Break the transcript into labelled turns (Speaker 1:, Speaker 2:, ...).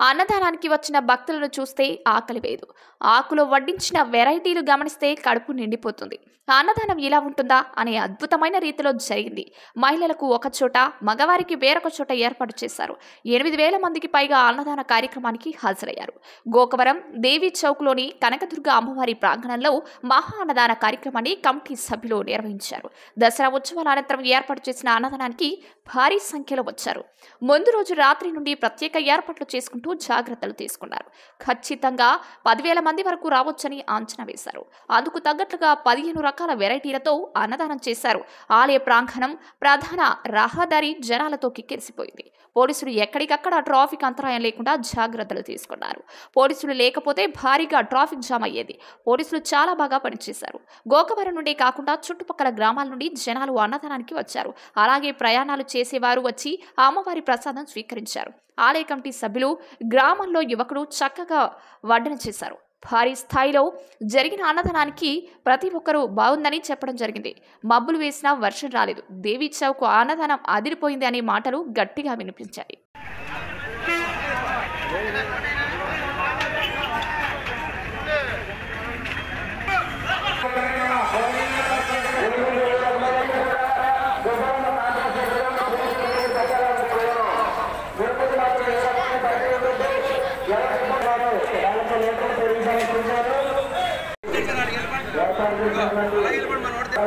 Speaker 1: అన్నదానానికి వచ్చిన భక్తులను చూస్తే ఆకలి వేదు. ఆకులో వడ్డించిన వెరైటీలు గమనిస్తే కడుపు నిండిపోతుంది. అన్నదానం ఇలా ఉంటుందా అనే అద్భుతమైన రీతిలో జరిగింది. మహిళలకు ఒక చోట మగవారికి వేరొక చోట ఏర్పాటు చేశారు. ఎనిమిది వేల మందికి పైగా అన్నదాన కార్యక్రమానికి హాజరయ్యారు. గోకవరం దేవి చౌక్లోని కనకదుర్గ అమ్మవారి ప్రాంగణంలో మహా అన్నదాన కార్యక్రమాన్ని కమిటీ సభ్యులు నిర్వహించారు. దసరా ఉత్సవాల అనంతరం ఏర్పాటు చేసిన అన్నదానానికి భారీ సంఖ్యలో వచ్చారు. ముందు రోజు రాత్రి నుండి ప్రత్యేక ఏర్పాట్లు చేసుకుంటూ జాగ్రత్తలు తీసుకున్నారు. ఖచ్చితంగా పదివేల మంది వరకు రావచ్చని అంచనా వేశారు. అందుకు తగ్గట్లుగా పదిహేను రకాల వెరైటీలతో అన్నదానం చేశారు. ఆలయ ప్రాంగణం ప్రధాన రహదారి జనాలతో కిక్కిరిసిపోయింది. పోలీసులు ఎక్కడికక్కడ ట్రాఫిక్ అంతరాయం లేకుండా జాగ్రత్తలు తీసుకున్నారు. పోలీసులు లేకపోతే భారీగా ట్రాఫిక్ జామ్ అయ్యేది. పోలీసులు చాలా బాగా పనిచేశారు. గోకవరం నుండే కాకుండా చుట్టుపక్కల గ్రామాల నుండి జనాలు అన్నదానానికి వచ్చారు. అలాగే ప్రయాణాలు చేసేవారు వచ్చి అమ్మవారి ప్రసాదం స్వీకరించారు. ఆలయ కమిటీ సభ్యులు గ్రామంలో యువకుడు చక్కగా వడ్డన చేశారు. భారీ స్థాయిలో జరిగిన అన్నదానానికి ప్రతి ఒక్కరూ బాగుందని చెప్పడం జరిగింది. మబ్బులు వేసినా వర్షం రాలేదు. దేవీ చౌకు అన్నదానం అదిరిపోయింది అనే మాటలు గట్టిగా వినిపించాయి. ನೋಡ್ತೀವಿ